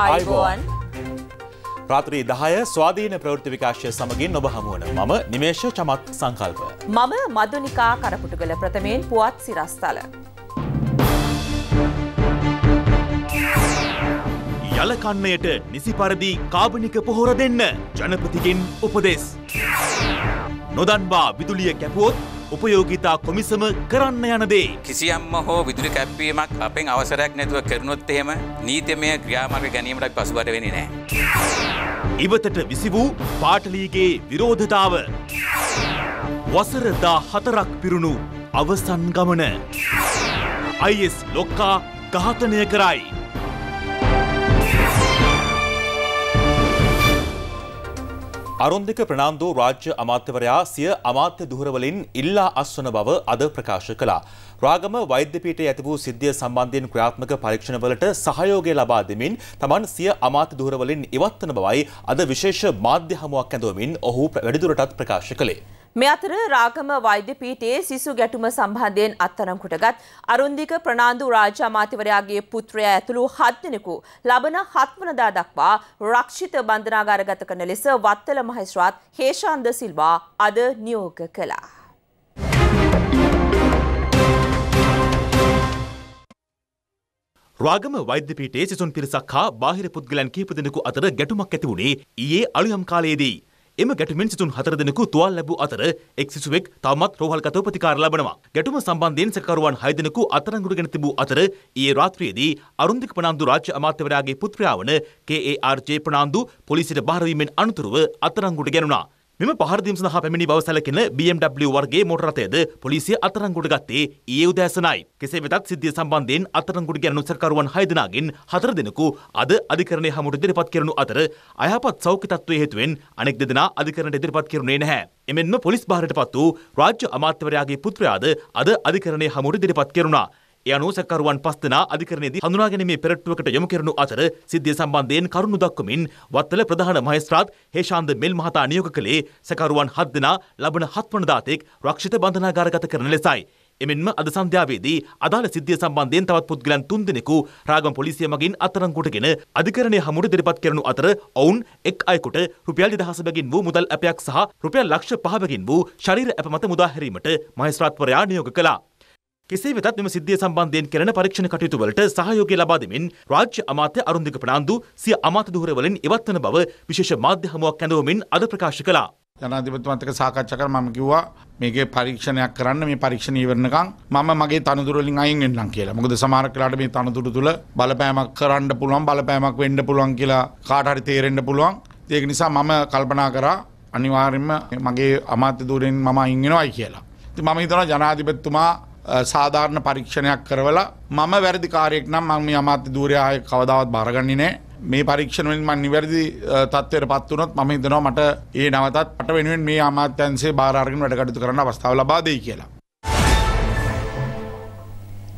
ආයිබෝවන් රාත්‍රී දහය ස්වාධීන ප්‍රවෘත්ති විකාශය සමගින් ඔබ හමුවන මම නිමේශ චමත් සංකල්ප. මම මදුනිකා කරපුටුගල ප්‍රථමයෙන් පුවත් සිරස්ථල. යලකන්නයට නිසි පරිදි කාබනික පොහොර දෙන්න ජනපතිගෙන් උපදෙස්. නොදන්වා විදුලිය කැපුවොත් උපයෝගිතා කොමිසම කරන්න යනදේ. කිසියම්ම හෝ විදුලි කැප්වීමක් අපෙන් අවසරයක් නැතුව කරනොත් එහෙම නීතිමය ක්‍රියාමාර්ග ගැනීමට පසුබට වෙන්නේ නැහැ. ඉවතට විසි වූ පාටලීගේ විරෝධතාව. වසරදා හතරක් පිරුණු අවසන් ගමන. අයිස් ලොක්කා ඝාතනය කරයි. අරුන්දික ප්‍රනාන්දු රාජ්‍ය අමාත්‍යවරයා සිය අමාත්‍ය දුහරවලින් ඉල්ලා අස්වන බව අද ප්‍රකාශ කළා. රාගම වෛද්‍යපීඨයේ ඇති වූ සිද්ධිය සම්බන්ධයෙන් ක්‍රියාත්මක පරීක්ෂණවලට සහයෝගය ලබා දෙමින් තමන් සිය අමාත්‍ය දුහරවලින් ඉවත්වන බවයි අද විශේෂ මාධ්‍ය හමුවක් ඇඳවමින් ඔහු වැඩිදුරටත් ප්‍රකාශ කළේ. මේ අතර රාගම වෛද්‍ය පීඨයේ සිසු ගැටුම සම්බන්ධයෙන් අත්අඩංගුවටගත් අරුන්දික ප්‍රනාන්දු රාජ්‍ය අමාත්‍යවරයාගේ පුත්‍රයා ඇතුළු හත් දෙනෙකු ලබන හත්වනදා දක්වා රක්ෂිත බන්ධනාගාරගත කරන ලෙස වත්තල මහේස්ත්‍රාත් හේෂාන්ද සිල්වා අද නියෝග කළා. රාගම වෛද්‍යපීඨයේ සිසුන් පිරිසක් හා බාහිර පුද්ගලයන් කීප දෙනෙකු අතර ගැටුමක් ඇති වුණේ ඊයේ අලුයම් කාලයේදී. එම ගැටුමෙන් සිසුන් හතර දෙනෙකු තුවාල් ලැබූ අතර එක් සිසුවෙක් තවමත් රෝහල්ගතව ප්‍රතිකාර ලබනවා. ගැටුම සම්බන්ධයෙන් සැකකරුවන් හය දෙනෙකු අත්අඩංගුවටගෙන තිබූ අතර ඊයේ රාත්‍රියේදී අරුන්දික ප්‍රනාන්දු රාජ්‍ය අමාත්‍යවරයාගේ පුත්‍රයා වන KARJ ප්‍රනාන්දු පොලිසියට බාර වීමෙන් අනතුරුව අත්අඩංගුවට ගැනුණා. මෙම පහරදීම් සඳහා පැමිණි බව සැලකෙන BMW වර්ගයේ මෝටර රථයද පොලිසිය අත්අඩංගුවට ගත්තේ ඊයේ උදෑසනයි. කෙසේ වෙතත් සිද්ධිය සම්බන්ධයෙන් අත්අඩංගුවට ගැනුණු සැකකරුවන් 6 දෙනාගෙන් 4 දෙනෙකු අද අධිකරණයේ හමුවට ඉදිරිපත් කරනු අතර අයහපත් සෞඛ්‍ය තත්ත්වයේ හේතුවෙන් අනෙක් දෙදෙනා අධිකරණයට ඉදිරිපත් කෙරුණේ නැහැ. එමෙන්ම පොලිස් භාරයට පත් වූ රාජ්‍ය අමාත්‍යවරයාගේ පුත්‍රයාද අද අධිකරණයේ හමුවට ඉදිරිපත් කෙරුණා. ඒ අනුව සැකකරුවන් පස් දෙනා අධිකරණයේදී හඳුනාගැනීමේ පෙරට්ටුවකට යොමු කරනු අතර සිද්ධිය සම්බන්ධයෙන් කරුණු දක්වමින් වත්තල ප්‍රධාන මහේස්ත්‍රාත් හේෂාන්ද මෙල් මහතා නියෝග කළේ සැකකරුවන් හත් දෙනා ලබන හත්වනදා තෙක් රක්ෂිත බන්ධනාගාරගත කරන ලෙසයි. එමෙන්ම අද සන්ධ්‍යාවේදී අදාළ සිද්ධිය සම්බන්ධයෙන් තවත් පුද්ගලයන් තුන් දෙනෙකු රාගම පොලිසිය මගින් අත්අඩංගුවටගෙන අධිකරණය හමුවට ඉදිරිපත් කරනු අතර ඔවුන් එක් අයෙකුට රුපියල් 2000 බැගින් වූ මුදල් ඇපයක් සහ රුපියල් ලක්ෂ 5 බැගින් වූ ශරීර ඇප මත මුදා හැරීමට මහේස්ත්‍රාත්වරයා නියෝග කළා. කෙසේ වෙතත් මෙම සිද්ධිය සම්බන්ධයෙන් කරන පරීක්ෂණ කටයුතු වලට සහයෝගය ලබා දෙමින් රාජ්‍ය අමාත්‍ය අරුන්දික ප්‍රනාන්දු සිය අමාත්‍ය දුහර වලින් ඉවත් වන බව විශේෂ මාධ්‍ය හමුවක් ඇඳවමින් අද ප්‍රකාශ කළා. ජනාධිපතිමත්ක සාකච්ඡා කර මම කිව්වා මේකේ පරීක්ෂණයක් කරන්න මේ පරීක්ෂණ ඉවරනකම් මම මගේ තනතුරු වලින් අයින් වෙන්නම් කියලා. මොකද සමහර කලාට මේ තනතුරු තුල බලපෑමක් කරන්න පුළුවන් බලපෑමක් වෙන්න පුළුවන් කියලා කාට හරි තේරෙන්න පුළුවන්. ඒක නිසා මම කල්පනා කරා අනිවාර්යයෙන්ම මගේ අමාත්‍ය ධූරයෙන් මම අයින් වෙනවයි කියලා. ඉතින් මම හිතනවා ජනාධිපතිතුමා සාධාරණ පරීක්ෂණයක් කරවලා මම වැරදි කාරයෙක් නම් මම මේ අමාත්‍ය ධූරයාය කවදාවත් බාරගන්නේ නැහැ. මේ පරීක්ෂණයෙන් මම නිවැරදි තත්ත්වයට පත් වුණොත් මම හිතනවා මට ඒ නැවතත් මට වෙනුවෙන් මේ අමාත්‍යංශේ බාර අරගෙන වැඩ කටයුතු කරන්න අවස්ථාව ලබා දෙයි කියලා.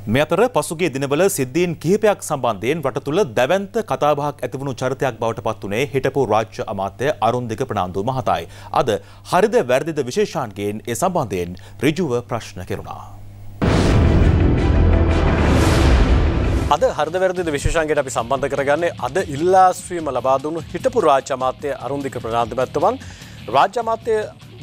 මේ අතර පසුගිය දිනවල සිද්ධීන් කිහිපයක් සම්බන්ධයෙන් රට තුළ දැවැන්ත කතාබහක් ඇතිවුණු චරිතයක් බවට පත්වනේ හිටපු රාජ්‍ය අමාත්‍ය අරුන්දික ප්‍රනාන්දු මහතායි. අද හරිද වැරදිද විශේෂාන්ගෙන් ඒ සම්බන්ධයෙන් ඍජුව ප්‍රශ්න කෙරුණා. අද හරද වැරදිද විශේෂන්ගේට අපි සම්බන්ධ කරගන්නේ? අද ඉල්ලාස්වීම ලබා දුණු හිටපු රාජ්‍ය අමාත්‍ය අරුන්දික ප්‍රනාන්දු මැත්තවන් රාජ්‍ය අමාත්‍ය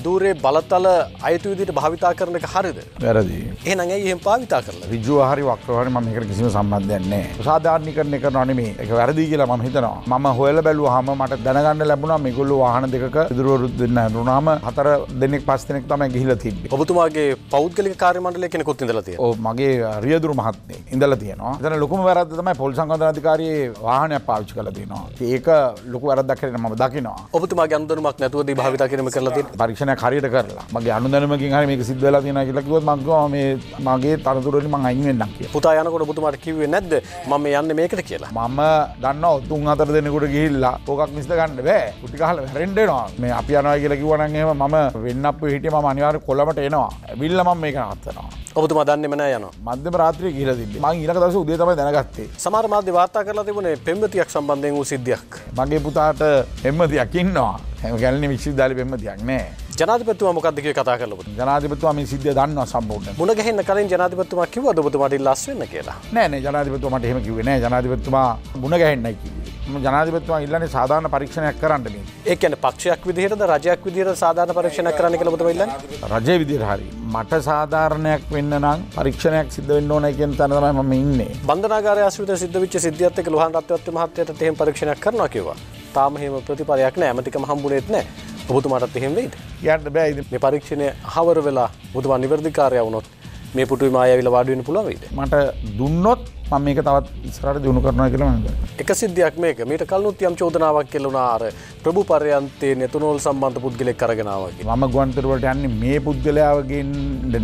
දූරේ බලතල අයතු විදිහට භාවිතා කරන එක හරිද? වැරදි. ඇයි එහෙම භාවිතා කරලා? ඍජුව හරි වක්‍රව හරි මම මේකට කිසිම සම්බන්ධයක් නැහැ. සාධාරණීකරණය කරනවා නෙමෙයි. ඒක වැරදි කියලා මම හිතනවා. මම හොයලා බැලුවාම මට දැනගන්න ලැබුණා මේගොල්ලෝ වාහන දෙකක ඉදිරිවරු දෙන්න හඳුනාම හතර දෙනෙක් පස් දෙනෙක් තමයි ගිහිලා තිබ්බේ. ඔබතුමාගේ පෞද්ගලික කාර්ය මණ්ඩලයේ කෙනෙකුත්. ඔව් මගේ රියදුරු මහත්මයෙක් ඉඳලා තියෙනවා. එතන ලොකුම වැරද්ද තමයි පොලිස් සංකල්පන අධිකාරියේ වාහනයක් පාවිච්චි කරලා තියෙනවා. ඒක ලොකු වැරද්දක් කියලා මම දකිනවා. ඔබතුමාගේ අනුදැනුමක් නැතුවදී භාවිතා කිරීම කරලා තියෙන්නේ. පරීක්ෂණයක් හරියට කරලා මගේ අනුදැනුමකින් හරි මේක සිද්ධ වෙලා තියෙනවා කියලා කිව්වොත් මම කිව්වා මේ මගේ තනතුරෙන් මම අයින් වෙන්නම් කියලා. පුතා යනකොට ඔබතුමාට කිව්වේ නැද්ද මම යන්නේ මේකට කියලා? මම දන්නවා තුන් හතර දෙනෙකුට ගිහිල්ලා ඕකක් මිස්ද ගන්න බෑ. වැරෙන්න එනවා. මේ අපි කියලා නම් එහෙම මම වෙන්නප්පු හිටියේ මම අනිවාර්ය කොළඹට එනවා. ඇවිල්ලා මම මේක නවත්තනවා. ඔබතුමා දන්නේම නෑ යනවා. මධ්‍යම රාත්‍රියේ ගිහිලා තිබ්බේ. මම ඊළඟ දවසේ උදේ තමයි දැනගත්තේ. සමහර මාධ්‍ය වාර්තා කරලා තිබුණේ පෙම්වතියක් සම්බන්ධයෙන් වූ සිද්ධියක්. මගේ පුතාට එම්මතියක් ඉන්නවා. හැම ගැලණි විශ්වවිද්‍යාලේ පෙම්මතියක් නෑ. ජනාධිපතිතුමා මොකක්ද කියලා කතා කරලා ඔබතුමා? ජනාධිපතිතුමා මේ සිද්ධිය දන්නවා සම්පූර්ණයෙන්. මුණ ගැහෙන්න කලින් ජනාධිපතිතුමා කිව්වද ඔබතුමාට ඉල්ලාස් වෙන්න කියලා? නෑ නෑ ජනාධිපතිතුමා මට එහෙම කිව්වේ නෑ. ජනාධිපතිතුමා මුණ ගැහෙන්නයි කිව්වේ. ජනාධිපත්තුවා ඉල්ලන්නේ සාධාරණ පරීක්ෂණයක් කරන්න මේ. ඒ කියන්නේ පක්ෂයක් විදිහටද රජයක් විදිහට සාධාරණ පරීක්ෂණයක් කරන්න කියලා ඔබතුමා ඉල්ලන්නේ? රජය විදිහට හරි. මට සාධාරණයක් වෙන්න නම් පරීක්ෂණයක් සිද්ධ වෙන්න ඕන කියන තැන තමයි මම ඉන්නේ. බන්ධනාගාරය ආශ්‍රිත සිද්ධ වෙච්ච සිද්ධියත් එක්ක ලුහන් රත්නත්‍ර මහත්තයාට එහෙම පරීක්ෂණයක් කරනවා කිව්වා. තාම එහෙම ප්‍රතිඵලයක් නැහැ. ඇමතිකම හම්බුනේත් නැහැ. ඔබතුමාටත් එහෙම වෙයිද? කියන්න බෑ මේ පරීක්ෂණය හවර වෙලා ඔබතුමා නිවැරදිකාරය වුණොත් මේ පුටුවේ මායාවිලා වාඩි වෙන්න පුළුවන් වෙයිද? මට දුන්නොත් මම මේක තවත් ඉස්සරහට දිනු කරනවා කියලා මම හිතනවා. එක සිද්ධියක් මේක මීට කලනුත් යම් චෝදනාවක් කෙල්ලුණා අර ප්‍රභු පර්යන්තයේ නෙතුනෝල් සම්බන්ධ පුද්ගලෙක් කරගෙන ආවා කියලා. මම ගුවන්තරුවට යන්නේ මේ පුද්ගලයාවගෙන්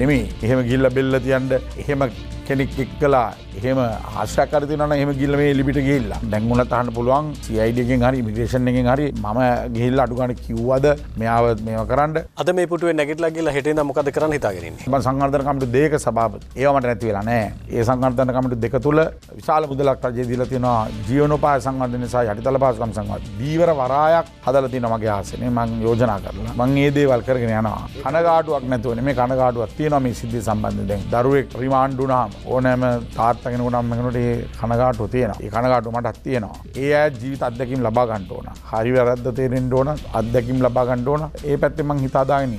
නෙමෙයි. එහෙම ගිල්ල බෙල්ල තියන්න එහෙම කෙනෙක් එක්කලා එහෙම ආශ්‍රයකාරී තියනවා නම් එහෙම ගිල්ල මේ ලිපිට ගිහිල්ලා. දැන් උනත් අහන්න පුළුවන් එකෙන් හරි ඉමිග්‍රේෂන් එකෙන් හරි මම ගිහිල්ලා අඩු ගන්න කිව්වද මෙයාව මේව කරන්න. අද මේ පුටුවේ නැගිටලා ගිහලා හෙට මොකද කරන්න හිතාගෙන ඉන්නේ? මම සංවර්ධන කමිටු දෙක සභාපති. ඒව මට නැති වෙලා නැහැ. ඒ සංවර්ධන කමිටු දෙක තුල විශාල මුදලක් රජය දීලා තියෙනවා ජීවනෝපාය සංවර්ධනය සහ යටිතල පහසුකම් සංවර්ධන. දීවර වරායක් හදලා තියෙනවා මගේ ආසනේ මම යෝජනා කරලා. මේ දේවල් කරගෙන යනවා. කනගාටුවක් නැතුව නෙමෙයි කනගාටුවක් තියෙනවා මේ සිද්ධිය සම්බන්ධයෙන්. දැන් දරුවෙක් රිමාන්ඩ් වුණාම ඕනෑම තාත්තා කෙනෙකුට නම් මෙතනට ඒ කනගාටුව තියෙනවා. ඒ කනගාටුව මටත් තියෙනවා. ඒ අය ජීවිත අත්දැකීම් ලබා ගන්න ඕන. හරි වැරද්ද තේරෙන්න ඕන. අත්දැකීම් ලබා ගන්න ඕන. ඒ පැත්තෙන් මං හිතාදාගෙන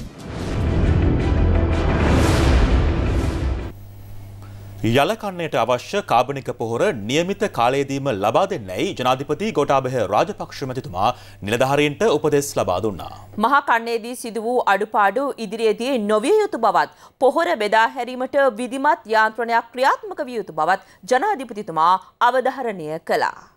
යලකන්නයට අවශ්‍ය කාබනික පොහොර නියමිත කාලයේදීම ලබා දෙන්නැයි ජනාධිපති ගොටාබහ රාජපක්ෂ මැතිතුමා නිලධාරීන්ට උපදෙස් ලබා දුන්නා. මහා කන්නේදී සිදු වූ අඩුපාඩු ඉදිරියේදී නොවිය යුතු බවත් පොහොර බෙදා හැරීමට විධිමත් යාන්ත්‍රණයක් ක්‍රියාත්මක විය යුතු බවත් ජනාධිපතිතුමා අවධාරණය කළා.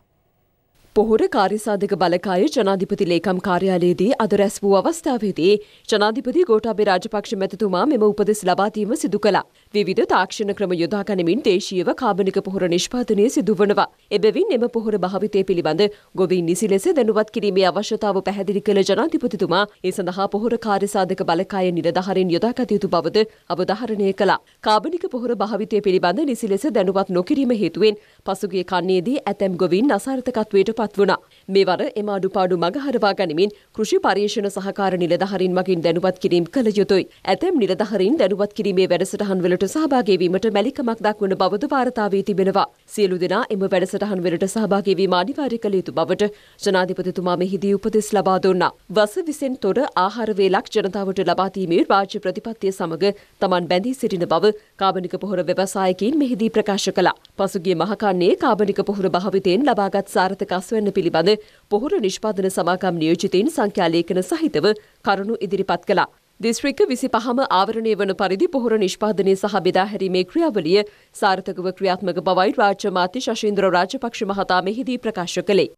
පොහොර කාර්යසාධක බලකාය ජනාධිපති ලේකම් කාර්යාලයේදී අද රැස් වූ අවස්ථාවේදී ජනාධිපති ගෝඨාභය රාජපක්ෂ මැතිතුමා මෙම උපදෙස් ලබා දීම සිදු කළා. විවිධ තාක්ෂණ ක්‍රම යොදා ගනිමින් දේශීයව කාබනික පොහොර නිෂ්පාදනය සිදුවනවා. එබැවින් එම පොහොර භාවිතය පිළිබඳ ගොවීන් නිසි ලෙස දැනුවත් කිරීමේ අවශ්‍යතාව පැහැදිලි කළ ජනාධිපතිතුමා ඒ සඳහා පොහොර කාර්යසාධක බලකාය නිලධාරීන් යොදාගත යුතු බවද අවධාරණය කළා. කාබනික පොහොර භාවිතය පිළිබඳ නිසි ලෙස දැනුවත් නොකිරීම හේතුවෙන් පසුගිය කන්නේදී ඇතැම් ගොවීන් අසාර්ථකත්වයට පත් වුණා. මේවර එම අඩුපාඩු මගහරවා ගනිමින් කෘෂි පර්යේෂණ සහකාර නිලධහරින් මගින් දැනුවත් කිරීම් කළ යුතුයි. ඇතැම් නිලධහරින් දැනුවත් කිරීමේ වැඩසටහන් වලට සහභාගී වීමට මැලිකමක් දක්වන බවද වාර්තා වී තිබෙනවා. සියලු දෙනා එම වැඩසටහන් වලට සහභාගී වීම අනිවාර්ය කළ යුතු බවට ජනාධිපතිතුමා මෙහිදී උපදෙස් ලබා දුන්නා. වස විසෙන් තොර ආහාර වේලක් ජනතාවට ලබා දීමේ රාජ්‍ය ප්‍රතිපත්තිය සමග තමන් බැඳී සිටින බව කාබනික පොහොර ව්‍යවසායකින් මෙහිදී ප්‍රකාශ කළා. පසුගිය මහකන්නේ කාබනික පොහොර භාවිතයෙන් ලබාගත් සාර්ථක අස්වැන්න පිළිබඳ පොහොර නිෂ්පාදන සමාගම් නියෝජිතයින් සංඛ්‍යාලේඛන සහිතව කරුණු ඉදිරිපත් කළා. දිස්ත්‍රික්ක විසි පහම ආවරණය වන පරිදි පොහොර නිෂ්පාදනය සහ බෙදා හැරීමේ ක්‍රියාවලිය සාර්ථකව ක්‍රියාත්මක බවයි රාජ්‍ය මාත්‍ය ශශීන්ද්‍ර රාජපක්ෂ මහතා මෙහිදී ප්‍රකාශ කළේ.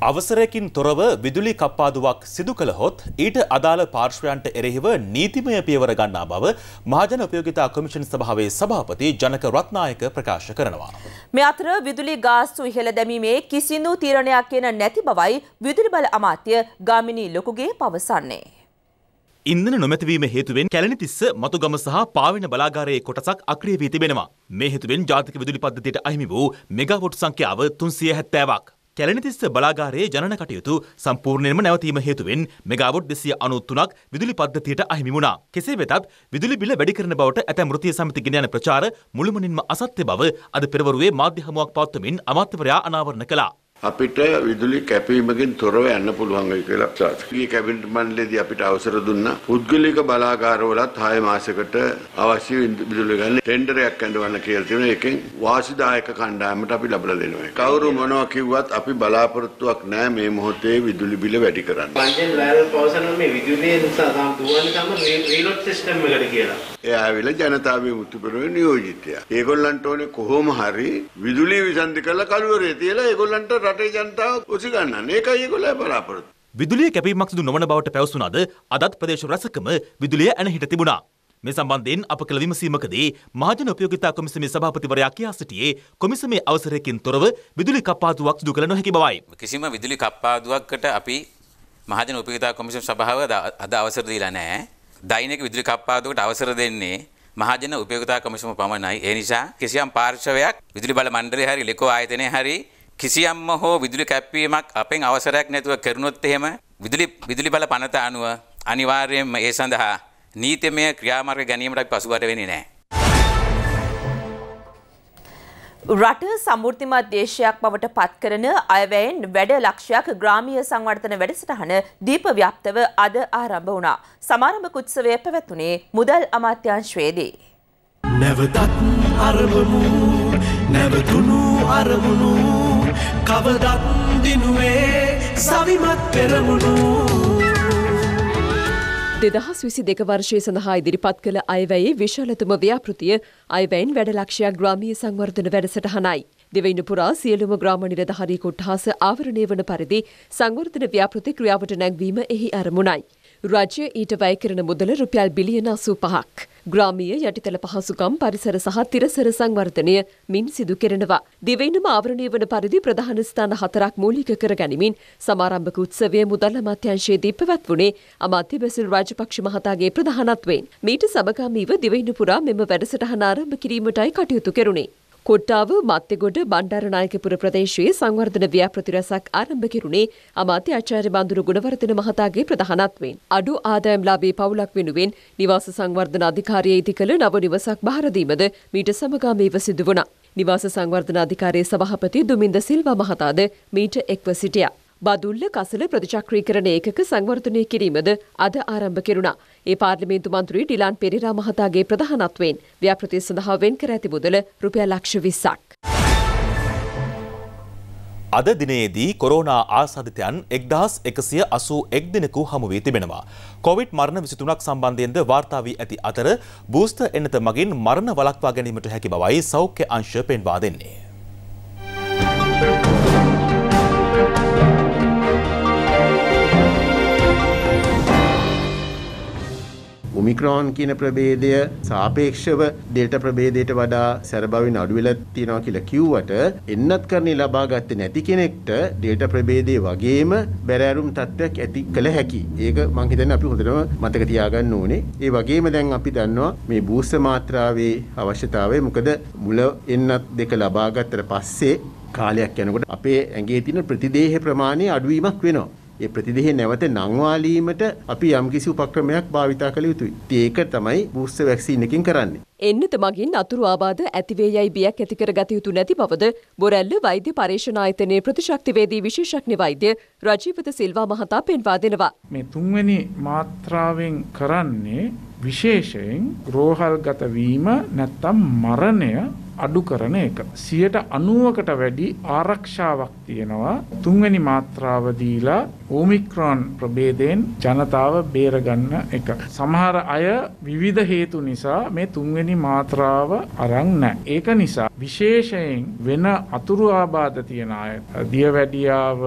අවසරයකින් තොරව විදුලි කප්පාදුවක් සිදු කළහොත් ඊට අදාළ පාර්ශ්වයන්ට එරෙහිව නීතිමය පියවර ගන්නා බව මහජන උපයෝගිතා කොමිෂන් සභාවේ සභාපති ජනක රත්නායක ප්‍රකාශ කරනවා. මේ අතර විදුලි ගාස්තු ඉහළ දැමීමේ කිසිදු තීරණයක් එන නැති බවයි විදුලි බල අමාත්‍ය ගාමිණී ලොකුගේ පවසන්නේ. ඉන්දන නොමැතිවීම හේතුවෙන් කැලණිතිස්ස මතුගම සහ පාවෙන බලාගාරයේ කොටසක් අක්‍රිය වී තිබෙනවා. මේ හේතුවෙන් ජාතික විදුලි පද්ධතියට අහිමි වූ මෙගාවොට් සංඛ්‍යාව තුන්සිය හැත්තෑවක්. කැලණිතිස්ස බලාගාරයේ ජනන කටයුතු සම්පූර්ණයෙන්ම නැවතීම හේතුවෙන් මෙගාවොට් දෙසිය අනුත්තුනක් විදුලි පද්ධතියට අහිමි වුණා. කෙසේ වෙතත් විදුලි බිල වැඩි කරන බවට ඇතැම් වෘත්තීය සමිති ගෙන යන ප්‍රචාර මුළුමනින්ම අසත්‍ය බව අද පෙරවරුවේ මාධ්‍ය හමුවක් පවත්වමින් අමාත්‍යවරයා අනාවරණ කළා. අපිට විදුලි කැපීමකින් තොරව යන්න පුළුවන් වෙයි කියලා සාස්ත්‍රීය කැබිනට් මණ්ඩලයේදී අපිට අවසර දුන්නා. පුද්ගලික බලාගාරවලත් 6 මාසයකට අවශ්‍ය විදුලි ගන්න ටෙන්ඩරයක් ඇඳවන්න කියලා තියෙනවා. ඒකෙන් වාසිදායක කණ්ඩායමට අපි ලබලා දෙනවා. කවුරු මොනවා කිව්වත් අපි බලාපොරොත්තුවක් නැහැ මේ මොහොතේ විදුලි බිල වැඩි කරන්න. පංචෙන් රැල් පවසන මේ විදුලිය නිසා තම දුවන්නේ තම රීලෝඩ් සිස්ටම් එකට කියලා. එයා ඇවිල්ලා ජනතාවේ මුතු පෙරමුණේ නියෝජිතයා. ඒගොල්ලන්ට ඕනේ කොහොම හරි විදුලිය විසන්ධි කරලා කළුවරේ තියලා ඒගොල්ලන්ට රටේ ජනතාව ඔසි ගන්නන්න. ඒකයි ඒගොල්ලෝ බලාපොරොත්තු. විදුලිය කැපීමක් සිදු නොවන බවට පැවසුනාද අදත් ප්‍රදේශ රැසකම විදුලිය ඇනහිට තිබුණා. මේ සම්බන්ධයෙන් අප කළ විමසීමකදී මහජන උපයෝගිතා කොමිසමේ සභාපතිවරයා කියා සිටියේ කොමිසමේ අවසරයකින් තොරව විදුලි කප්පාදුවක් සිදු කළ නොහැකි බවයි. කිසිම විදුලි කප්පාදුවක්කට අපි මහජන උපයෝගිතා කොමිසම් සභාව අද අවසර දීලා නැහැ. දෛනික විදුලි කප්පාදුවකට අවසර දෙන්නේ මහජන උපයෝගිතා කොමිසම පමණයි. ඒ නිසා කිසියම් පාර්ශවයක් විදුලි බල මණ්ඩලය හරි ලෙකෝ ආයතනය හරි කිසියම්ම හෝ විදුලි කැප්වීමක් අපෙන් අවසරයක් නැතුව කරනොත් එහෙම විදුලි විදුලි බල පනත අනුව අනිවාර්යයෙන්ම ඒ සඳහා නීතිමය ක්‍රියාමාර්ග ගැනීමට අපි පසුබට වෙන්නේ නැහැ. රට සමෘද්ධිමත් දේශයක් බවට පත්කරන අයවැයෙන් වැඩ ලක්ෂයක් ග්‍රාමීය සංවර්ධන වැඩසටහන දීප ව්‍යාප්තව අද ආරම්භ වුණා. සමාරම්භ උත්සවය පැවැත්වුණේ මුදල් අමාත්‍යාංශයේදී. නැවතත් අරමුණු නැවතුණු අරමුණු කවදත් දිනුවේ සවිමත් පෙරමුණු දෙදහස් විසි දෙක වර්ෂය සඳහා ඉදිරිපත් කළ අයවැයේ විශාලතුම ව්‍යාපෘතිය අයවැයින් වැඩලක්ෂයක් ග්‍රාමීය සංවර්ධන වැඩසටහනයි. දෙවයින පුරා සියලුම ග්‍රාම නිලධහරී කොට්හාස ආවරණය වන පරිදි සංවර්ධන ව්‍යාපෘති ක්‍රියාවට නැංවීම එහි අරමුණයි. රජය ඊට වැය කරන මුදල රුපියල් බිලියන අසූ පහක්. ග්‍රාමීය යටිතල පහසුකම් පරිසර සහ තිරසර සංවර්ධනය මින් සිදු කෙරෙනවා. දිවයිනම ආවරණය වන පරිදි ප්‍රධාන ස්ථාන හතරක් මූලික කර ගැනීමින් සමාරම්භක උත්සවය මුදල් අමාත්‍යංශයේදී පැවැත්වුණේ අමාත්‍ය බැසිල් රාජපක්ෂ මහතාගේ ප්‍රධානත්වයෙන්. මීට සමගාමීව දිවයින පුරා මෙම වැඩසටහන ආරම්භ කිරීමටයි කටයුතු කෙරුණේ. කොට්ටාව මත්තගොඩ බණ්ඩාරනායකපුර ප්‍රදේශයේ සංවර්ධන ව්‍යාපෘති රැසක් ආරම්භ කෙරුණේ අමාත්‍ය ආචාර්ය බන්දුරු ගුණවර්ධන මහතාගේ ප්‍රධානත්වයෙන්. අඩු ආදායම්ලාභී පවුලක් වෙනුවෙන් නිවාස සංවර්ධන අධිකාරිය ඉදි කළ නව නිවසක් බහරදීමද මීට සමගාමීව සිදු වුණා. නිවාස සංවර්ධන අධිකාරයේ සභාපති දුමින්ද සිල්වා මහතාද මීට එක්ව සිටියා. බදුල්ල කසල ප්‍රතිචක්‍රීකරණ ඒකක සංවර්ධනය කිරීමද අද ආරම්භ කෙරුණා. ඒ පාර්ලිමේන්තු මන්ත්‍රී ඩිලාන් පෙරේරා මහතාගේ ප්‍රධානත්වයෙන් ව්‍යාපෘති සඳහා වෙන් කර ඇති මුදල රුපියල් ලක්ෂ 20ක්. අද දිනයේදී කොරෝනා ආසාධිතයන් එක්දහස් එකසිය අසූ එක් දෙනෙකු හමුවී තිබෙනවා. කොවිඩ් මරණ විසිතුනක් සම්බන්ධයෙන්ද වාර්තා වී ඇති අතර බූස්ට එන්නත මගින් මරණ වලක්වා ගැනීමට හැකි බවයි සෞඛ්‍ය අංශ පෙන්වා දෙන්නේ. ඔමික්‍රෝන් කියන ප්‍රබේදය සාපේක්ෂව ඩෙල්ට ප්‍රබේදයට වඩා සැරබවින් අඩු වෙලා තියෙනවා කියලා කිව්වට එන්නත් කරණි ලබා ගත්තේ නැති කෙනෙක්ට ඩෙල්ට ප්‍රබේදයේ වගේම බැරෑරුම් තත්ත්වයක් ඇති කළ හැකි. ඒක මං හිතන්නේ අපි හොඳටම මතක තියාගන්න ඕනේ. ඒ වගේම දැන් අපි දන්නවා මේ බූස්ටර් මාත්‍රාවේ අවශ්‍යතාවය මොකද මුල එන්නත් දෙක ලබා ගත්තට පස්සේ කාලයක් යනකොට අපේ ඇඟේ තියෙන ප්‍රතිදේහ ප්‍රමාණය අඩුවීමක් වෙනවා. ඒ ප්‍රතිදේහය නැවත නංවාලීමට අපි යම්කිසි උපක්‍රමයක් භාවිතා කළ යුතුයි. ඒක තමයි බූස්ටර් වැක්සීන් එකකින් කරන්නේ. එන්නත මගින් අතුරු ආබාධ ඇතිවේ යයි බියක් ඇතිකර ගත යුතු නැති බවද බොරැල්ල වෛද්‍ය පර්යේෂණ ආයතනයේ ප්‍රතිශක්තිවේදී විශේෂඥ වෛද්‍ය රජීවත සිල්වා මහතා පෙන්වා දෙනවා. මේ තුන්වෙනි මාත්‍රාවෙන් කරන්නේ විශේෂයෙන් රෝහල්ගත වීම නැත්තම් මරණය අඩු කරන එක. සියට අනුවකට වැඩි ආරක්ෂාවක් තියෙනවා තුන්වැනි මාත්‍රාව දීලා ඕමික්‍රෝන් ප්‍රබේදයෙන් ජනතාව බේරගන්න එක. සමහර අය විවිධ හේතු නිසා මේ තුන්වෙනි මාත්‍රාව අරන් නෑ. ඒක නිසා විශේෂයෙන් වෙන අතුරු ආබාධ තියෙන අය දියවැඩියාව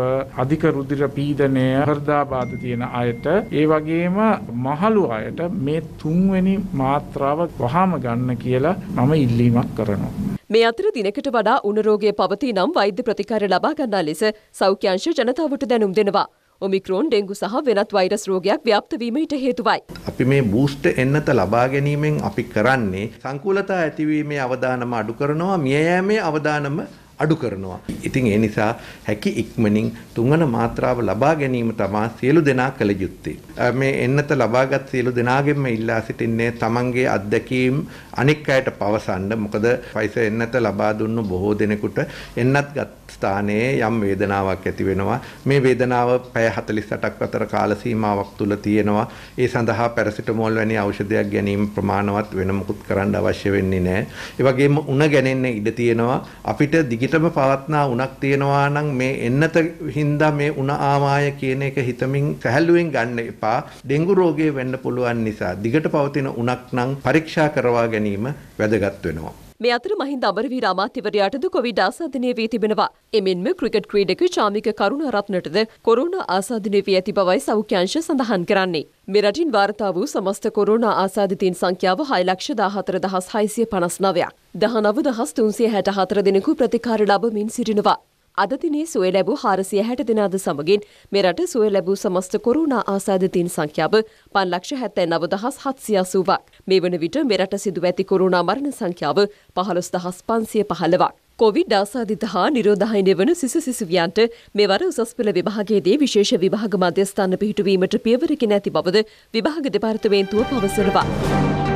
අධික රුධිර පීඩනය හෘදාබාධ තියෙන අයට ඒ වගේම මහලු අයට මේ තුන්වෙනි මාත්‍රාව වහාම ගන්න කියලා මම ඉල්ලීමක් කරනවා. මේ අතර දිනකට වඩා උණරෝගය පවතී නම් වෛද්‍ය ප්‍රතිකාර ලබා ගන්නා ලෙස සෞඛ්‍යංශ ජනතාවට දැනුම් දෙනවා. ඔමික්‍රෝන් ඩෙංගු සහ වෙනත් වෛරස් රෝගයක් ව්‍යාප්ත වීමට හේතුවයි. අපි මේ බූස්ට් එන්නත ලබා ගැනීමෙන් අපි කරන්නේ සංකූලතා ඇතිවීමේ අවදානම අඩු කරනවා මිය යෑමේ අවදානම අඩු කරනවා. ඉතින් ඒ නිසා හැකි ඉක්මනින් තුන්වන මාත්‍රාව ලබා ගැනීම තමා සියලු දෙනා කළ යුත්තේ. මේ එන්නත ලබාගත් සියලු දෙනාගෙන්ම ඉල්ලා සිටින්නේ තමන්ගේ අත්දැකීම් අනික් අයට පවසන්න. මොකද ෆයිසර් එන්නත ලබා දුන්නු බොහෝ දෙනෙකුට එන්නත් ගත් ස්ථානයේ යම් වේදනාවක් ඇති වෙනවා. මේ වේදනාව පැය 48ක් අතර කාල සීමාවක් තුල තියෙනවා. ඒ සඳහා පැරසිටමෝල් වැනි ඖෂධයක් ගැනීම ප්‍රමාණවත් වෙන මොකුත් කරන්න අවශ්‍ය වෙන්නේ නැහැ. ඒ වගේම උණ ගැනෙන්න ඉඩ තියෙනවා. අපිට දිගටම පවත්නා උණක් තියෙනවා නම් මේ එන්නත හින්දා මේ උණ ආමාය කියන එක හිතමින් සැහැල්ලුවෙන් ගන්න එපා. ඩෙන්ගු රෝගය වෙන්න පුළුවන් නිසා දිගට පවතින උණක් නම් පරීක්ෂා කරවා ගැනීම වැදගත් වෙනවා. මේ අතර මහින්ද අමරවීර අමාත්‍යවරයාටද කොවිඩ් ආසාදනය වී තිබෙනවා. එමෙන්ම ක්‍රිකට් ක්‍රීඩක චාමික කරුණාරත්නටද කොරෝනා ආසාදනය වී ඇති බවයි සෞඛ්‍යංශ සඳහන් කරන්නේ. මෙරටින් වාර්තා වූ සමස්ත කොරෝනා ආසාදිතීන් සංඛ්‍යාව 6,14,659ක්. 19,364 දෙනෙකු ප්‍රතිකාර ලබමින් සිටිනවා. අද දිනේ සුවය ලැබූ හාරසිය හැට දෙනාද සමගින් මෙරට සුවය ලැබූ සමස්ත කොරුණා ආසාධතීන් සංඛ්‍යාව පන්ලක්ෂ හැත්තැ නවදහස් හත්සිය අසූවක්. මේ වන විට මෙරට සිදුව ඇති කොරුණා මරණ සංඛ්‍යාව පහළොස් දහස් පන්සිය පහළවක්. කොවිඩ් ආසාධිත හා නිරෝධහයිනය වන සිසු සිසුවියන්ට මෙවර උසස් පෙළ විභාගයේදී විශේෂ විභාග මධ්‍යස්ථාන පිහිටුවීමට පියවරගෙන ඇති බවද විභාග දෙපාර්තමේන්තුව පවසනවා.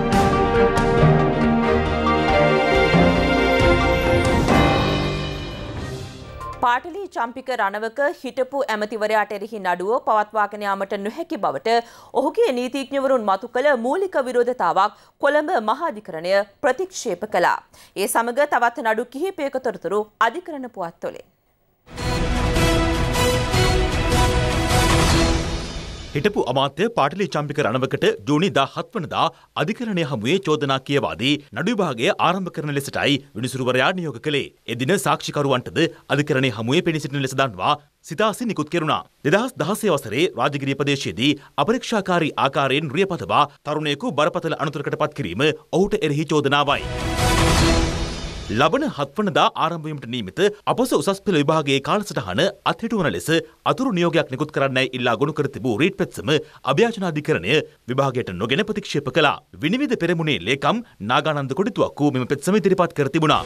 පාටලි චම්පික රණවක හිටපු ඇමතිවරයාට එරෙහි නඩුව පවත්වාගෙන යාමට නොහැකි බවට ඔහුගේ නීතිඥවරුන් මතු කළ මූලික විරෝධතාවක් කොළඹ මහාධිකරණය ප්‍රතික්ෂේප කළා. ඒ සමග තවත් නඩු කිහිපයක තොරතුරු අධිකරණ පුවත්වලේ. හිටපු අමාත්‍ය පාටලි චම්පික රණවකට ජූනි දා හත්වනදා අධිකරණය හමුවේ චෝදනා කියවාදී නඩු විභාගය ආරම්භ කරන ලෙසටයි විනිසුරුවරයා නියෝග කළේ. එදින සාක්ෂිකරුවන්ටද අධිකරණය හමුවේ පෙනී සිටින ලෙස දන්වා සිතාසි නිකුත් කෙරුණා. දෙදහස් දහසේ වසරේ රාජගිරිය ප්‍රදේශයේදී අපරීක්ෂාකාරී ආකාරයෙන් රියපතවා තරුණයෙකු බරපතල අනතුරකට පත් කිරීම ඔහුට එරෙහි චෝදනාවයි. ලබන හත්වනදා ආරම්භවීමට නීමිත අපොස උසස් පෙළ විභාගයේ කාලසටහන අත්හිටුවන ලෙස අතුරු නියෝගයක් නිකුත් කරන්නයි ඉල්ලා ගොනු කර තිබූ රීට් පෙත්සම අභ්‍යාචනාධිකරණය විභාගයට නොගෙන ප්‍රතික්ෂේප කළා. විනිවිද පෙරමුණේ ලේකම් නාගානන්ද කොඩිතුවක්කු මෙම පෙත්සම ඉදිරිපත් කර තිබුණා.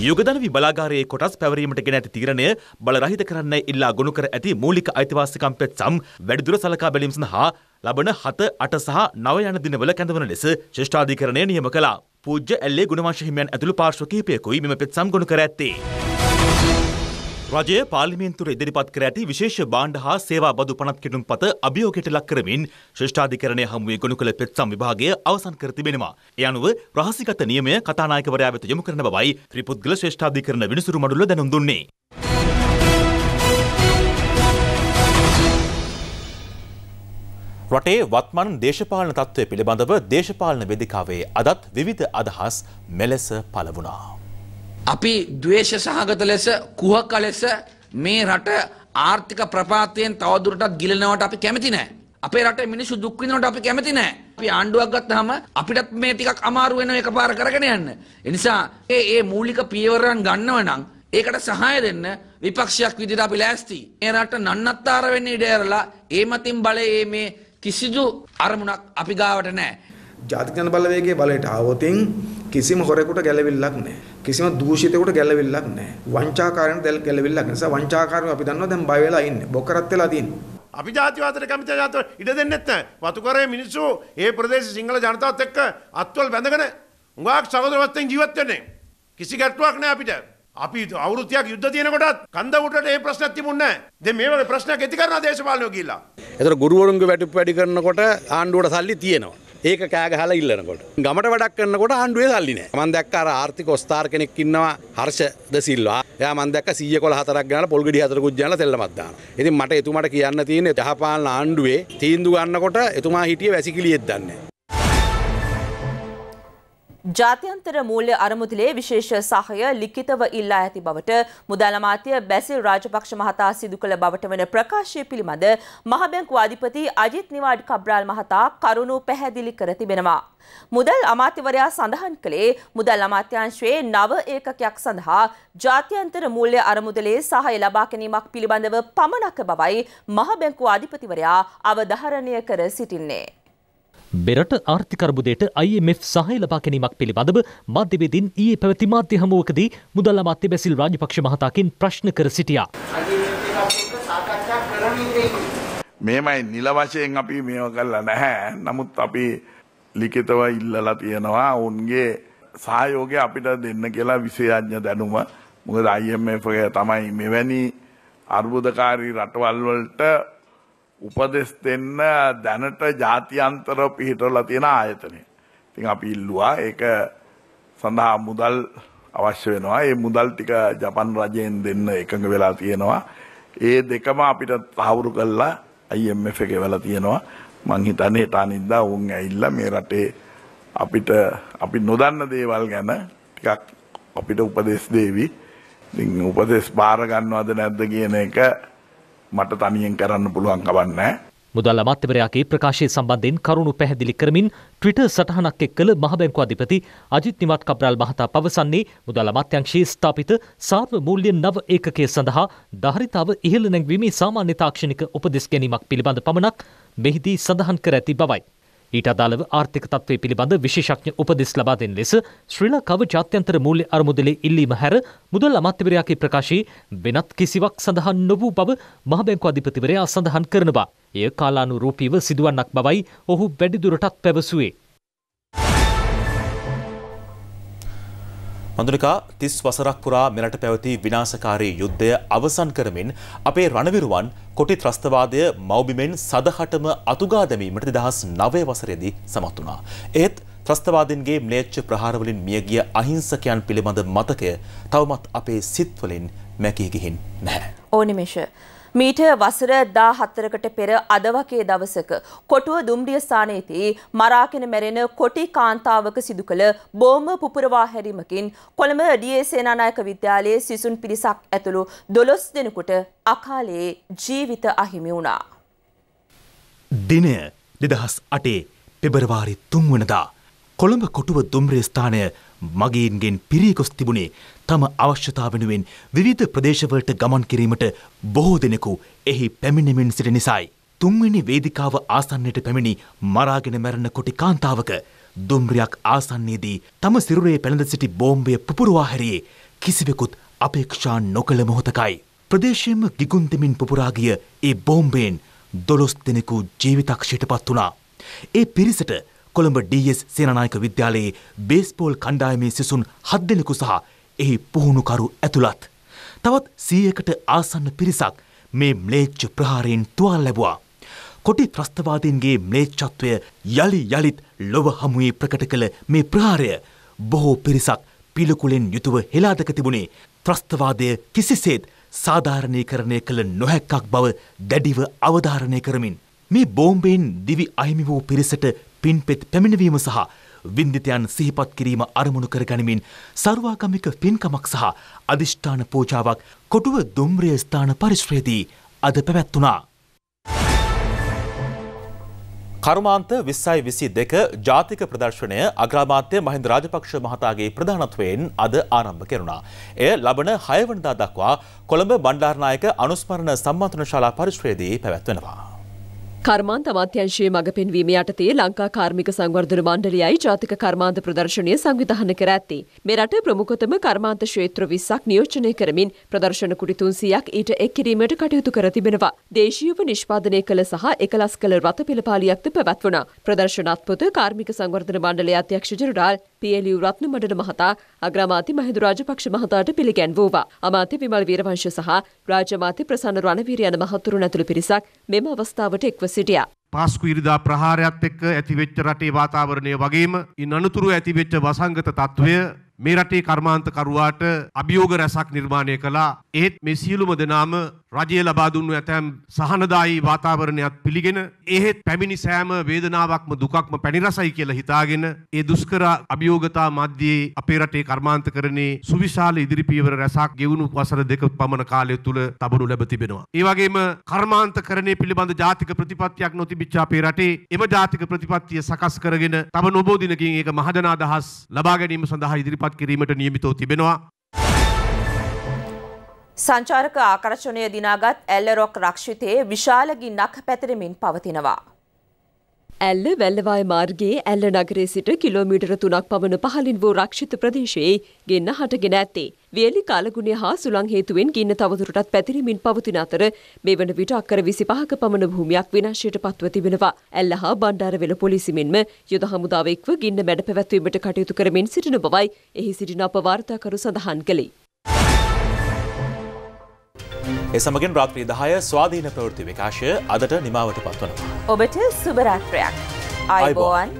යුගදනවි බලාගාරයේ කොටස් පැවරීමට ගෙන ඇති තීරණය බලරහිත කරන්න ඉල්ලා ගොනු කර ඇති මූලික අයිතිවාසිකම් පෙත්සම් වැඩිදුර සලකා බැලීම සඳහා ලබන හත අට සහ නව යන දිනවල කැඳවන ලෙස ශිෂ්ඨාධිකරණය නියම කළා. පූජ්‍ය ඇල්ලේ ගුණවංශ හිමියන් ඇතුළු පාර්ශ්ව කිහිපයකුයි මෙම පෙත්සම් ගොනු කර ඇත්තේ. රජය පාර්ලිමේන්තුර ඉදිරිපත් කර ඇති විශේෂ බාණ්ඩ හා සේවා බදු පනත් කෙටුම් පත අභියෝගයට ලක් කරමින් ශ්‍රේෂ්ඨාධිකරණය හමුවේ ගොනු කළ පෙත්සම් විභාගය අවසන් කර තිබෙනවා. ඒ අනුව රහසිගත නියමය කතානායකවරයා වෙත යොමු කරන බවයි ත්‍රිපුද්ගල ශ්‍රේෂ්ඨාධිකරණ විනිසුරු මඩුල්ල දැනුම් දුන්නේ. රටේ වත්මන් දේශපාලන තත්ත්වය පිළිබඳව දේශපාලන වෙදිකාවේ අදත් විවිධ අදහස් මෙලෙස පලවුණා. අපි දවේශ සහගත ලෙස කුහක ලෙස මේ රට ආර්ථික ප්‍රපාතයෙන් තවදුරටත් ගිලනවට අපි කැමති නෑ. අපේ රට මිනිස්සු දුක්විනට අපි කැමති නෑ. අපි ආණ්ඩුවක් ගත්තහම අපිටත් මේ ටිකක් අමාරු වෙන එක පාර කරගෙන යන්න. එනිසා ඒ ඒ මූලික පියවරන් ගන්නව නම් ඒකට සහය දෙන්න විපක්ෂයක් විදිහට අපි ලෑස්ති. මේ රට නන්නත්තර වෙන්න ඉඩ ඇරලා ඒ මතින් බලයේ මේ කිසිදු අරමුණක් අපි ගාවට නෑ. ජාතික බලවේගයේ බලයට ආවොතින් කිසිම හොරෙකුට ගැලවිල්ලක් නැහැ. කිසිම දූෂිතයෙකුට ගැලවිල්ලක් නැහැ. වංචාකාරයන්ට දැල් ගැලවිල්ලක් නැහැ. නිසා වංචාකාරයෝ අපි දන්නවා දැන් බය වෙලා ඉන්නේ. බොකරත් වෙලා තියෙන්නේ. අපි ජාතිවාදයට කැමති ජාතිව ඉඩ දෙන්නෙත් නැහැ. වතුකරේ මිනිස්සු ඒ ප්‍රදේශ සිංහල ජනතාවත් එක්ක අත්වල බැඳගෙන උඟාක් සහෝදරවත්ෙන් ජීවත් වෙන්නේ. කිසි ගැටලුවක් නැහැ අපිට. අපි අවුරුද්දයක් යුද්ධ තියෙනකොටත් කන්ද උඩට ඒ ප්‍රශ්නයක් තිබුණේ නැහැ. දැන් මේ වගේ ප්‍රශ්නයක් ඇති කරන දේශපාලනයෝ ගිහිල්ලා. එතකොට ගුරුවරුන්ගේ වැටුප් වැඩි කරනකොට ආණ්ඩුවට සල්ලි තියෙනවා. ඒක කෑ ගහලා ඉල්ලනකොට. ගමට වැඩක් කරනකොට ආණ්ඩුවේ සල්ලි නෑ. මම දැක්ක අර ආර්ථික ඔස්තාර කෙනෙක් ඉන්නවා හර්ෂ ද සිල්වා. එයා මම දැක්ක 114ක් ගානලා පොල් ගෙඩි හතරකුත් ගානලා තෙල්ලමක් දානවා. ඉතින් මට එතුමාට කියන්න තියෙන්නේ යහපාලන ආණ්ඩුවේ තීන්දුව ගන්නකොට එතුමා හිටියේ වැසිකිළියෙත් දන්නේ ජාත්‍යන්තර මූල්‍ය අරමුදලේ විශේෂ සහය ලිඛිතව ඉල්ලා ඇති බවට මුදල් අමාත්‍ය බැසිල් රාජපක්ෂ මහතා සිදු කළ බවට වන ප්‍රකාශය පිළිබඳ මහබැංකු අධිපති අජිත් නිවාඩ් කබ්‍රාල් මහතා කරුණු පැහැදිලි කර තිබෙනවා. මුදල් අමාත්‍යවරයා සඳහන් කළේ මුදල් අමාත්‍යංශයේ නව ඒකකයක් සඳහා ජාත්‍යන්තර මූල්‍ය අරමුදලේ සහය ලබා ගැනීමක් පිළිබඳව පමණක බවයි මහබැංකු අධිපතිවරයා අවධාරණය කර සිටින්නේ. බෙරට ආර්ථිකර්බුදයට IMF සහය ලබා ගැනීමක් පිළිබඳව මධ්‍යවේදීන් ඊයේ පැවති මාධ්‍ය හමුවකදී මුදල් අමාත්‍ය බැසිල් රාජපක්ෂ මහතාකින් ප්‍රශ්න කර සිටියා. මේමයි නිල වශයෙන් අපි මේව කල්ලා නැහැ. නමුත් අපි ලිඛිතව ඉල්ලලා තියෙනවා ඔවුන්ගේ සහයෝගය අපිට දෙන්න කියලා විශේෂඥ දැනුම. මොකද IMF එක තමයි මෙවැනි අර්බුදකාරී රටවල් වලට උපදෙස් දෙන්න දැනට ජාත්‍යන්තර පිහිටරලා තියෙන ආයතනය. ඉතින් අපි ඉල්ලුවා ඒක සඳහා මුදල් අවශ්‍ය වෙනවා. ඒ මුදල් ටික ජපන් රජයෙන් දෙන්න එකඟ වෙලා තියෙනවා. ඒ දෙකම අපිට තහවුරු කළා IMF එකේ වෙලා තියෙනවා. මං හිතන්නේ හෙට අනිද්දා උන් ඇවිල්ලා මේ රටේ අපිට අපි නොදන්න දේවල් ගැන ටිකක් අපිට උපදෙස් දේවි. ඉතින් උපදෙස් බාර ගන්නවද නැද්ද කියන එක මට තනියෙන් කරන්න පුළුවන් කවන්නේ. මුදල් අමාත්‍යවරයාගේ ප්‍රකාශය සම්බන්ධයෙන් කරුණු පැහැදිලි කරමින් ට්විටර් සටහනක් එක් කළ මහබැංකු අධිපති අජිත් නිවත් කබ්‍රාල් මහතා පවසන්නේ මුදල් අමාත්‍යංශයේ ස්ථාපිත සාර්ව මූල්‍ය නව ඒකකය සඳහා ධාරිතාව ඉහළ නැංවීමේ සාමාන්‍ය තාක්ෂණික උපදෙස් ගැනීමක් පිළිබඳ පමණක් මෙහිදී සඳහන් කර ඇති බවයි. ඊට අදාළව ආර්ථික තත්ත්වය පිළිබඳ විශේෂඥ උපදෙස් ලබා දෙන ලෙස ශ්‍රී ලංකාව ජාත්‍යන්තර මූල්‍ය අරමුදලේ ඉල්ලීම හැර මුදල් අමාත්‍යවරයාගේ ප්‍රකාශයේ වෙනත් කිසිවක් සඳහන් නොවූ බව මහබැංකු අධිපතිවරයා සඳහන් කරනවා. එය කාලානුරූපීව සිදුවන්නක් බවයි ඔහු වැඩිදුරටත් පැවසුවේ. හඳුනිකා තිස් වසරක් පුරා මෙරට පැවති විනාශකාරී යුද්ධය අවසන් කරමින් අපේ රණවිරුවන් කොටි ත්‍රස්තවාදය මවබිමෙන් සදහටම අතුගා දැමීමට දෙදහස් නවය වසරේදී සමත් වුණා. ඒත් ත්‍රස්තවාදින්ගේ ම්ලේච්ඡ ප්‍රහාරවලින් මියගිය අහිංසකයන් පිළිබඳ මතකය තවමත් අපේ සිත්වලින් මැකී ගිහින් නැහැ. ඕනිමේෂ. මීට වසර දා හත්තරකට පෙර අද වගේ දවසක කොටුව දුම්රිය ස්ථානයේදී මරාගෙන මැරෙන කොටි කාන්තාවක සිදු කළ බෝම්බ පුපුරවා හැරීමකින් කොළඹ ඩී.ඒ. සේනානායක විද්‍යාලයේ සිසුන් පිරිසක් ඇතුළු දොළොස් දෙනෙකුට අකාලයේ ජීවිත අහිමි වුණා. දිනය දෙදහස් අටේ පෙබරවාරි තුන්වනදා කොළඹ කොටුව දුම්රිය ස්ථානය මගීන්ගෙන් පිරීගොස් තිබුණේ තම අවශ්‍යතා වෙනුවෙන් විවිධ ප්‍රදේශවලට ගමන් කිරීමට බොහෝ දෙනෙකු එහි පැමිණෙමින් සිට නිසායි. තුන්වෙනි වේදිකාව ආසන්නයට පැමිණි මරාගෙන මැරණ කොටි කාන්තාවක දුම්රියක් ආසන්නයේදී තම සිරුරේ පැළඳ සිටි බෝම්බය පුපුරවා හැරියේ කිසිවෙකුත් අපේක්ෂා නොකළ මොහොතකයි. ප්‍රදේශයෙන්ම ගිගුන් දෙමින් පුපුරාගිය ඒ බෝම්බයෙන් දොළොස් දෙනෙකු ජීවිතක්ෂයට පත් වුණා. ඒ පිරිසට කොළඹ ඩස් සේනනායක විද්‍යාලයේ බේස්පෝල් කණ්ඩායමේ සිසුන් හත් දෙනෙකු සහ එහි පුහුණුකරු ඇතුළත්. තවත් සීයකට ආසන්න පිරිසක් මේ ම්ලේච්ච ප්‍රහාරයෙන් තුවාල් ලැබවා. කොටි ත්‍රස්තවාදීන්ගේ ම්ලේච්චත්වය යළි යළිත් ලොව හමුවේ ප්‍රකට කළ මේ ප්‍රහාරය බොහෝ පිරිසක් පිළිකුලෙන් යුතුව හෙලාදක තිබුණේ ත්‍රස්තවාදය කිසිසේත් සාධාරණය කරණය කළ නොහැක්කක් බව දැඩිව අවධාරණය කරමින්. මේ බෝම්බයෙන් දිවි අහිමි වූ පිරිසට පින්පෙත් පැමිණවීම සහ වින්දිතයන් සිහිපත් කිරීම අරමුණු කර ගනිමින් සර්වාගමික පින්කමක් සහ අධිෂ්ඨාන පූජාවක් කොටුව දුම්රිය ස්ථාන පරිශ්‍රයේදී අද පැවැත්වුණා. කර්මාන්ත විස්සයි විසි දෙක ජාතික ප්‍රදර්ශනය අග්‍රාමාත්‍ය මහින්ද රාජපක්ෂ මහතාගේ ප්‍රධානත්වයෙන් අද ආරම්භ කෙරුණා. එය ලබන හයවනදා දක්වා කොළඹ බණ්ඩාරනායක අනුස්මරණ සම්මන්ත්‍රණ ශාලා පරිශ්‍රයේදී පැවැත්වෙනවා. කර්මාන්ත අමාත්‍යංශයේ මඟ පෙන්වීම යටතේ ලංකා කාර්මික සංවර්ධන මණ්ඩලයයි ජාතික කර්මාන්ත ප්‍රදර්ශනය සංවිධානය කර ඇත්තේ. මේ රට ප්‍රමුඛතම කර්මාන්ත ක්ෂේත්‍ර 20ක් නියෝජනය කරමින් ප්‍රදර්ශන කුටි 300ක් ඊට එක් කිරීමට කටයුතු කර තිබෙනවා. දේශීයව නිෂ්පාදනය කළ සහ එකලස් කළ රත පෙළපාලියක්ද පැවැත්වුණා. ප්‍රදර්ශනාත්මක කාර්මික සංවර්ධන මණ්ඩලයේ අධ්‍යක්ෂ ජෙනරාල් පීඑල්යු රත්න මඩල මහතා අග්‍රාමාත්‍ය මහින්දු රාජපක්ෂ මහතාට පිළිගැන්වූවා. අමාත්‍ය විමල් වීරවංශ සහ රාජ්‍ය අමාත්‍ය ප්‍රසන්න රණවීර යන මහතුරුන් ඇතුළු පිරිසක් මෙම අවස්ථාවට එක්ව සිටියා. පාස්කු ඉරිදා ප්‍රහාරයත් එක්ක ඇතිවෙච්ච රටේ වාතාවරණය වගේම ඉන් අනතුරු ඇතිවෙච්ච වසංගත තත්ත්වය මේ රටේ කර්මාන්තකරුවාට අභියෝග රැසක් නිර්මාණය කළා. ඒත් මේ සියලුම දෙනාම රජය ලබා දුන්නු ඇතැම් සහනදායී වාතාවරණයක් පිළිගෙන එහෙත් පැමිණි සෑම වේදනාවක්ම දුකක්ම පැණිරසයි කියලා හිතාගෙන ඒ දුෂ්කර අභියෝගතා මධ්‍යයේ අපේ රටේ කර්මාන්තකරණේ සුවිශාල ඉදිරි පියවර රැසක් ගෙවුණු වසර දෙක පමණ කාලය තුල තබනු ලැබ තිබෙනවා. ඒ වගේම කර්මාන්තකරණය පිළිබඳ ජාතික ප්‍රතිපත්තියක් නොතිබිච්ච අපේ රටේ එම ජාතික ප්‍රතිපත්තිය සකස් කරගෙන තව නොබෝ දිනකින් ඒක මහජන අදහස් ලබා ගැනීම සඳහා ඉදිරිපත් කිරීමට නියමිතව තිබෙනවා. සංචාරක ආකර්ෂණය දිනාගත් ඇල්ලරොක් රක්ෂිතයේ විශාල ගින්නක් පැතිරමින් පවතිනවා. ඇල්ල වැල්ලවාය මාර්ගයේ ඇල්ල නගරේ සිට කිලෝමීටර තුනක් පමණ පහලින් වූ රක්ෂිත ප්‍රදේශයේ ගෙන්න හටගෙන ඇත්තේ. වියලි කාලගුණය හා සුළං හේතුවෙන් ගින්න තවදුරටත් පැතිරමින් පවතින අතර මේ වන විට අක්කර විසි පහක පමණ භූමියක් විනාශයට පත්ව තිබෙනවා. ඇල්ල හා බණ්ඩාරවෙල පොලිසි මෙන්ම යුද හමුදාව එක්ව ගින්න මැඩ පැවැත්වීමට කටයුතු කරමින් සිටින බවයි එහි සිටින අප වාර්තාකරු සඳහන් කළේ. ඒ සමගින් රාත්‍රී දහය ස්වාධීන ප්‍රවෘත්ති විකාශය අදට නිමාවට පත්වනවා. ඔබට සුභරාත්‍රයක්. අයිබෝවන්.